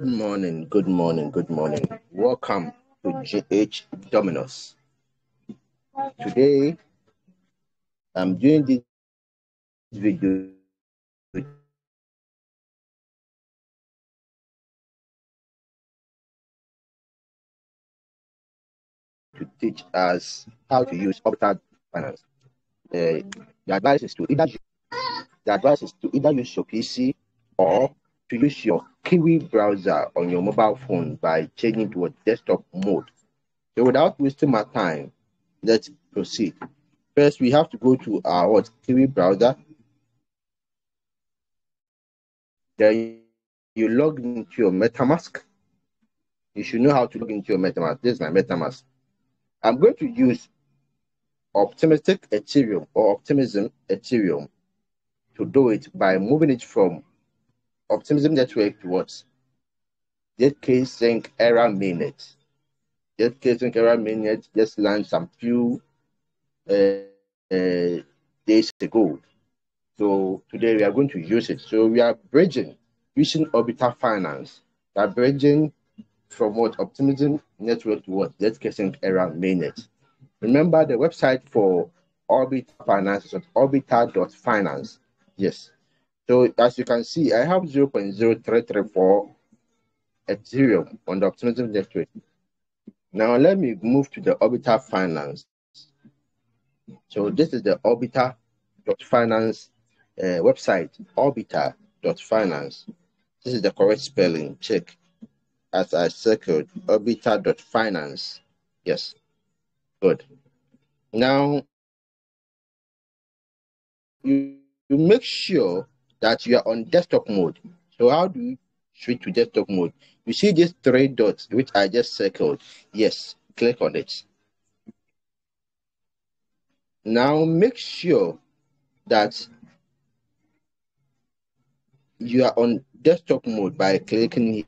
morning, good morning, good morning. Welcome to GH Dominus. Today, I'm doing this video to teach us how to use Orbiter Finance. Uh, the advice is to either the advice is to either use your PC or to use your Kiwi browser on your mobile phone by changing to a desktop mode. So without wasting my time, let's proceed. First, we have to go to our what, Kiwi browser. Then you log into your MetaMask. You should know how to log into your MetaMask. This is my MetaMask. I'm going to use optimistic Ethereum or optimism Ethereum to do it by moving it from optimism network what? ZK Sync Era mainnet. ZK Sync Era mainnet just launched some few uh, uh, days ago. So today we are going to use it. So we are bridging using Orbiter Finance. We are bridging from what optimism network to what ZK Sync Era mainnet. Remember the website for Orbiter Finance is at orbiter.finance. Yes. So as you can see, I have 0.0334 Ethereum on the Optimism network. Now let me move to the Orbiter Finance. So this is the Orbiter.finance uh, website, Orbiter.finance. This is the correct spelling. Check as I circled Orbiter.finance. Yes, good. Now you, you make sure that you are on desktop mode. So how do you switch to desktop mode? You see these three dots which I just circled. Yes, click on it. Now make sure that you are on desktop mode by clicking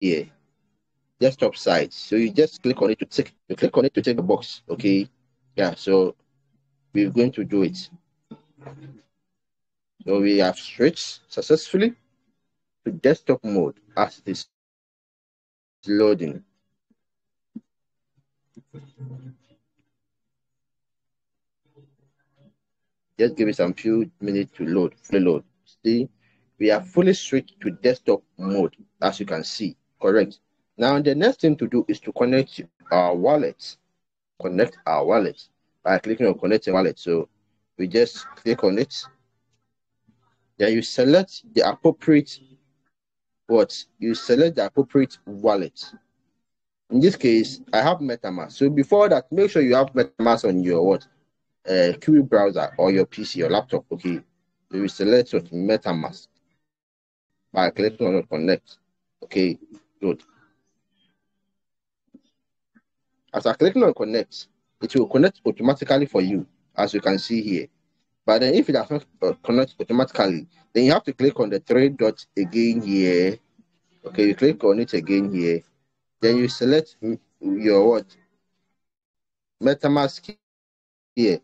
here desktop side. So you just click on it to tick you click on it to take the box. Okay. Yeah, so we're going to do it. So we have switched successfully to desktop mode as it is loading. Just give it some few minutes to load, fully load. See, we are fully switched to desktop mode, as you can see. Correct. Now, the next thing to do is to connect our wallet. Connect our wallet by clicking on connect wallet. So we just click on it. Then you select the appropriate what you select the appropriate wallet. In this case, I have MetaMask. So before that, make sure you have MetaMask on your what uh, Kiwi browser or your PC, your laptop. Okay, so you select what MetaMask by clicking on connect. Okay, good. As I click on connect, it will connect automatically for you, as you can see here. But then if it does not uh, connect automatically, then you have to click on the three dots again here. Okay, you click on it again here. Then you select your what? MetaMask here.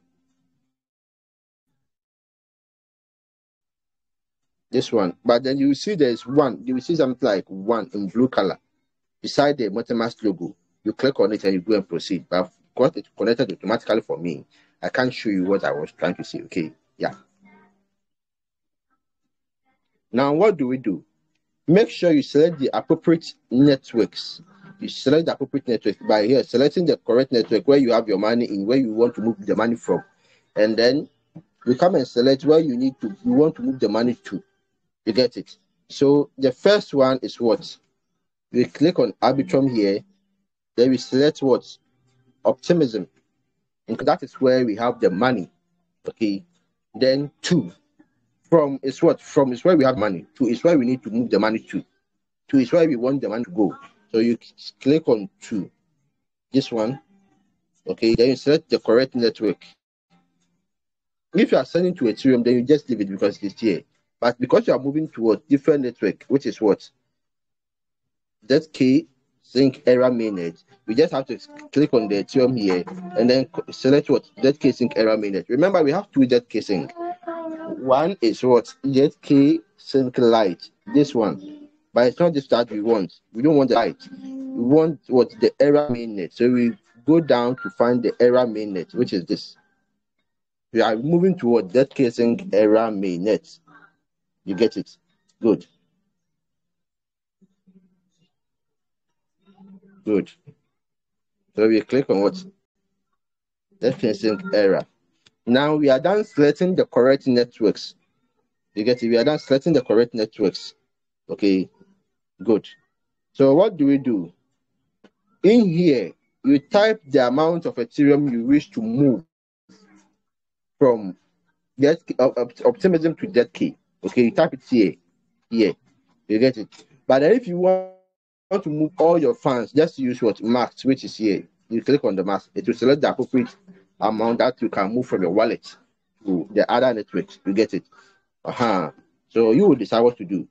This one. But then you see there's one. You see something like one in blue color beside the MetaMask logo you click on it and you go and proceed. But got it connected automatically for me, I can't show you what I was trying to say. Okay, yeah. Now, what do we do? Make sure you select the appropriate networks. You select the appropriate network by here, selecting the correct network where you have your money in, where you want to move the money from. And then you come and select where you need to, you want to move the money to. You get it? So the first one is what? We click on Arbitrum here then we select what? Optimism. And that is where we have the money. Okay. Then two. From is what? From is where we have money. Two is where we need to move the money to. Two is where we want the money to go. So you click on two. This one. Okay. Then you select the correct network. If you are sending to Ethereum, then you just leave it because it's here. But because you are moving towards different network, which is what? ZK sync Era minute. we just have to click on the term here and then select what ZK sync Era minute. Remember, we have two ZK sync. One is what ZK sync light. This one, but it's not this that we want. We don't want the light. We want what the Era minute. So we go down to find the Era minute, which is this. We are moving toward ZK sync Era minute. You get it? Good. Good. So we click on what? Sync Era. Now we are done selecting the correct networks. You get it? We are done selecting the correct networks. Okay, good. So what do we do? In here, you type the amount of Ethereum you wish to move from that uh, optimism to ZK. Okay, you type it here. Here. You get it. But if you want to move all your funds, just use what max, which is here. You click on the max, it will select the appropriate amount that you can move from your wallet to the other networks. You get it. Uh-huh. So you will decide what to do.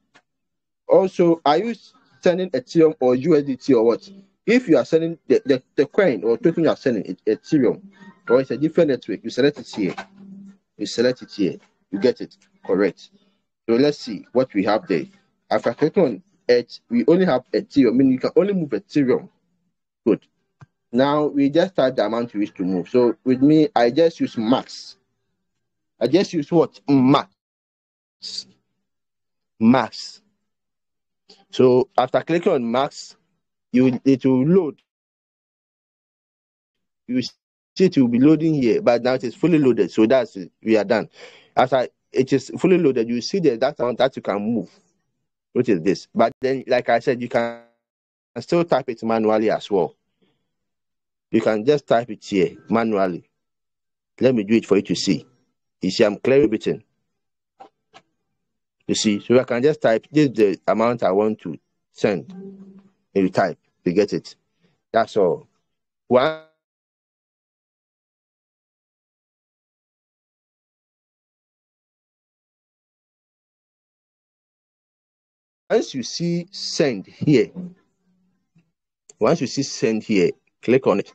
Also, are you sending Ethereum or USDT or what? If you are sending the, the, the coin or token you are sending it, Ethereum or it's a different network, you select it here. You select it here. You get it correct. So let's see what we have there. After clicking on it, we only have Ethereum. I mean, you can only move Ethereum. Good. Now we just type the amount you wish to move. So with me, I just use max. I just use what? Max. Max. So after clicking on max, you it will load. You see it will be loading here, but now it is fully loaded. So that's it. We are done. After it is fully loaded, you see the that amount that you can move, which is this. But then, like I said, you can still type it manually as well. You can just type it here manually. Let me do it for you to see. You see, I'm clear everything. You see, so I can just type this the amount I want to send. And you type, you get it. That's all. One once you see send here, once you see send here, click on it.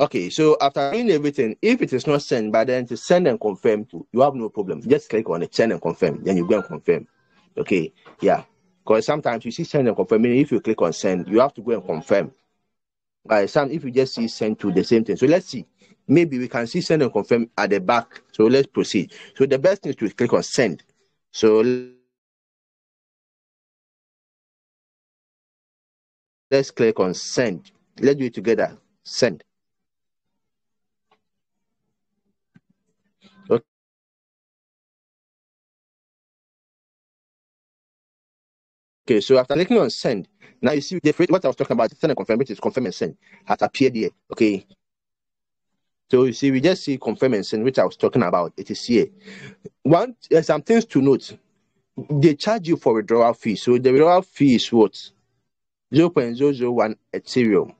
Okay, so after doing everything, if it is not sent, but then to send and confirm to, you have no problem. Just click on it, send and confirm, then you go and confirm. Okay, yeah. Because sometimes you see send and confirm, if you click on send, you have to go and confirm. But some if you just see send to the same thing. So let's see. Maybe we can see send and confirm at the back. So let's proceed. So the best thing is to click on send. So let's click on send. Let's do it together. Send. Okay, so after clicking on send, now you see the what I was talking about, send and confirm, is confirm and send, has appeared here. Okay. So you see, we just see confirm and which I was talking about. It is here. One, some things to note. They charge you for withdrawal fee. So the withdrawal fee is what? 0.001 Ethereum.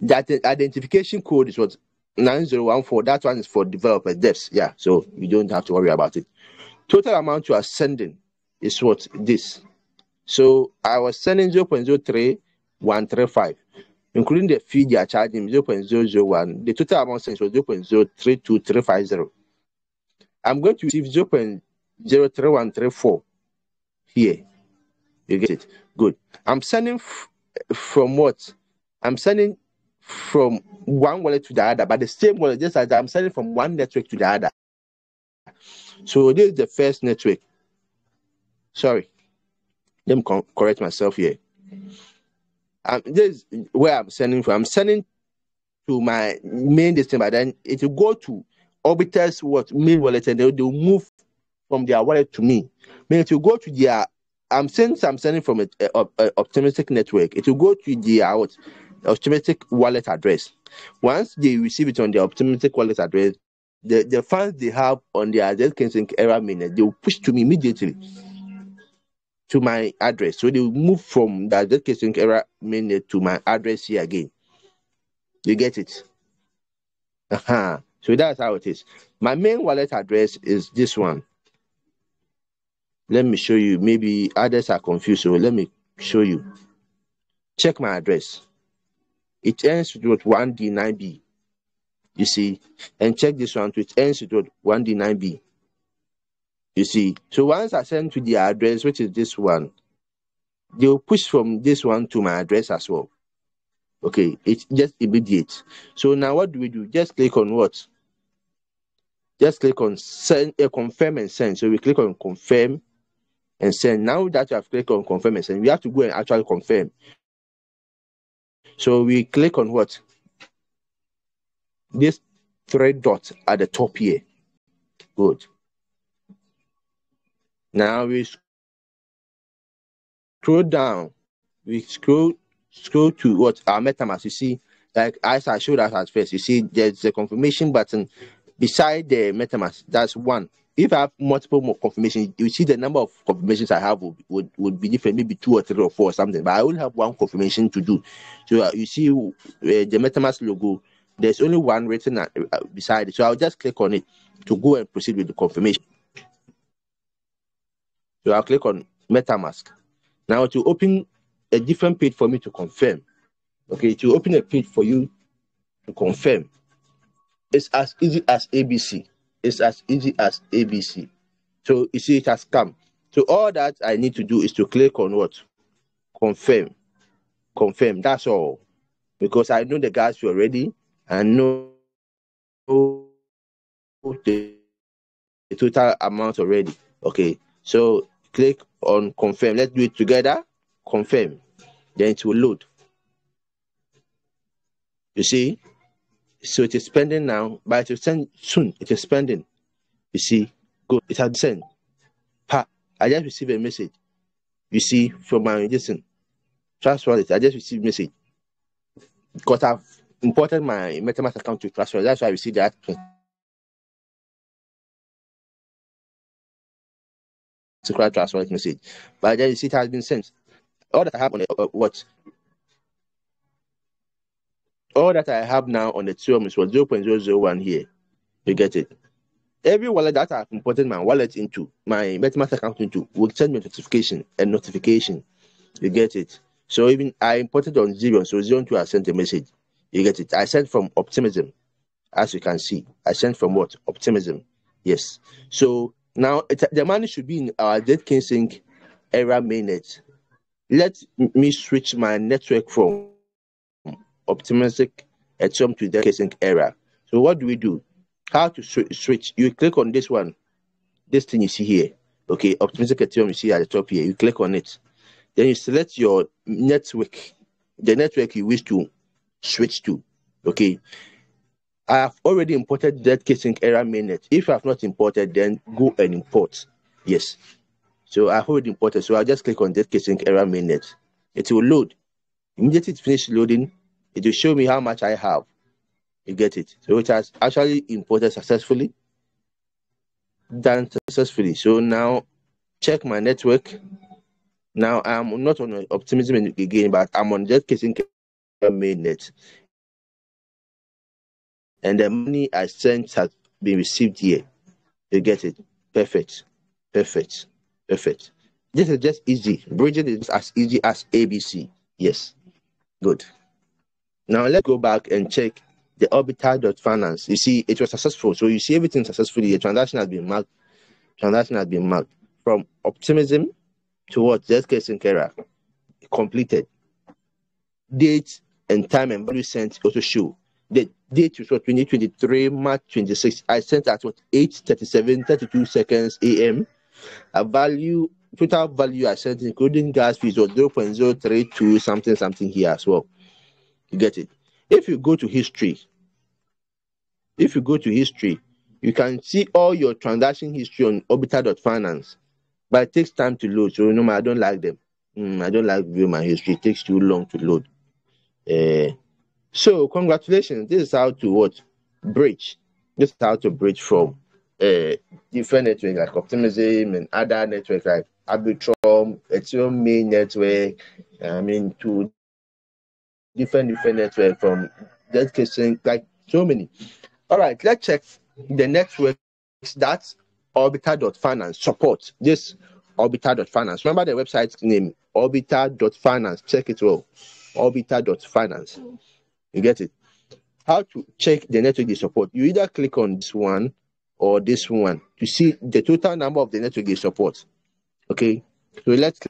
That identification code is what? 9014. That one is for developer devs. Yeah, so you don't have to worry about it. Total amount you are sending is what? This. So I was sending 0.03135, including the fee they are charging 0.001. The total amount sent was 0.032350. I'm going to receive 0.03134 here. You get it? Good. I'm sending from what? I'm sending from one wallet to the other, but the same wallet, just as I'm sending from one network to the other. So this is the first network. Sorry. Let me correct myself here. Um, this is where I'm sending from. I'm sending to my main system, but then it will go to Orbiter's what main wallet, and they'll, they'll move from their wallet to me. Then it will go to their. I'm saying I'm sending from an optimistic network. It will go to their what, optimistic wallet address. Once they receive it on their optimistic wallet address, the, the funds they have on their ZK Era mainnet, they will push to me immediately to my address. So they will move from the ZK Era mainnet to my address here again. You get it? Uh-huh. So that's how it is. My main wallet address is this one. Let me show you. Maybe others are confused, so let me show you. Check my address. It ends with 1D9B. You see, and check this one. It ends with 1D9B. You see, so once I send to the address, which is this one, they'll push from this one to my address as well. Okay, it's just immediate. So now what do we do? Just click on what? Just click on send, uh, confirm and send. So we click on confirm and send. Now that you have clicked on confirm and send, we have to go and actually confirm. So we click on what? This three dots at the top here. Good. Now we scroll down. We scroll scroll to what our MetaMask. You see, like as I showed us at first, you see there's the confirmation button beside the MetaMask. That's one. If I have multiple more confirmations, you see the number of confirmations I have would, would, would be different, maybe two or three or four or something. But I only have one confirmation to do. So uh, you see uh, the MetaMask logo. There's only one written uh, beside it. So I'll just click on it to go and proceed with the confirmation. So I'll click on MetaMask. Now it will open a different page for me to confirm. Okay, it will open a page for you to confirm. It's as easy as ABC. It's as easy as ABC. So you see, it has come. So all that I need to do is to click on what? Confirm. Confirm. That's all. Because I know the gas already. I know the total amount already. Okay. So click on confirm. Let's do it together. Confirm. Then it will load. You see? So it is spending now, but it will send soon. It is spending. You see? Good. It has sent. Pa. I just received a message. You see, from my listen. Trust wallet. I just received a message. Because I've imported my MetaMask account to wallet. That's why I received that particular Trust wallet message. But then you see it has been sent. All that I have on the uh, what all that I have now on the Ethereum is for 0.001 here. You get it? Every wallet that I've imported my wallet into, my MetaMask account into, will send me a notification, a notification. You get it? So even I imported on zero, so zero two I sent a message. You get it? I sent from optimism, as you can see. I sent from what? Optimism. Yes. So now it, the money should be in our Dead King Sync era. Let me switch my network from optimistic Ethereum to the casing error. So what do we do? How to switch? You click on this one, this thing you see here. Okay, optimistic Ethereum you see at the top here. You click on it. Then you select your network, the network you wish to switch to. Okay. I have already imported that casing error mainnet. If I have not imported, then go and import. Yes. So I have already imported. So I'll just click on that casing error mainnet. It will load. Immediately it finishes loading, it will show me how much I have. You get it? So it has actually imported successfully, done successfully. So now check my network. Now I'm not on optimism again, but I'm on just casing mainnet. And the money I sent has been received here. You get it? Perfect. Perfect. Perfect. This is just easy. Bridging is as easy as ABC. Yes. Good. Now let's go back and check the orbiter.finance. You see, it was successful. So you see everything successfully. The transaction has been marked. Transaction has been marked from optimism towards what? Just casing error. Completed. Date and time and value sent also show. The date was what 2023 March 26. I sent at what 8 37 32 seconds AM. A value total value I sent including gas fees was 0.032 something something here as well. You get it? If you go to history, if you go to history, you can see all your transaction history on orbiter.finance, but it takes time to load. So, you know, I don't like them. Mm, I don't like view my history. It takes too long to load. Uh, so, congratulations. This is how to what? Bridge. This is how to bridge from uh, different networks like Optimism and other networks like Arbitrum, Ethereum main network, I mean, to different different network from that casing like so many. All right, let's check the networks that Orbiter.finance support. This Orbiter.finance. Remember the website name, Orbiter.finance. Check it well. Orbiter.finance. You get it? How to check the network they support? You either click on this one or this one to see the total number of the network they support. Okay, so let's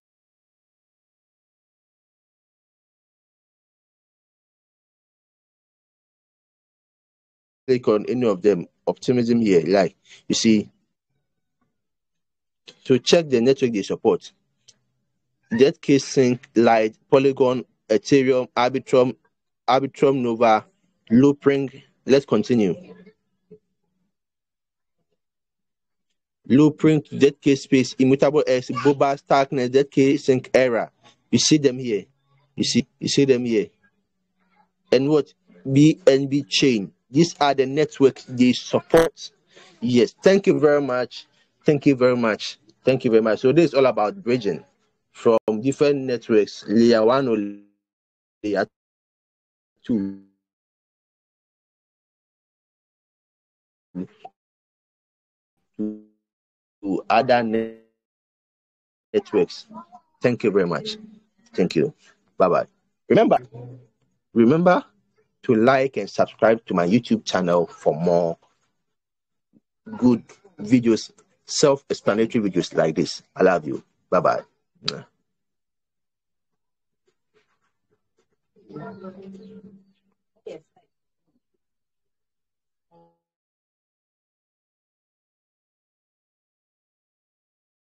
click on any of them. Optimism here, like you see. To check the network they support. Zk Sync, Light, Polygon, Ethereum, Arbitrum, Arbitrum Nova, Loopring. Let's continue. Loopring, ZK Space, Immutable X, Boba, Starknet, ZK Sync Era. You see them here. You see, you see them here. And what? BNB Chain. These are the networks they support. Yes, thank you very much. Thank you very much. Thank you very much. So this is all about bridging from different networks, layer one or layer two. To other networks. Thank you very much. Thank you. Bye bye. Remember, remember to like and subscribe to my YouTube channel for more good videos, self explanatory videos like this. I love you. Bye bye.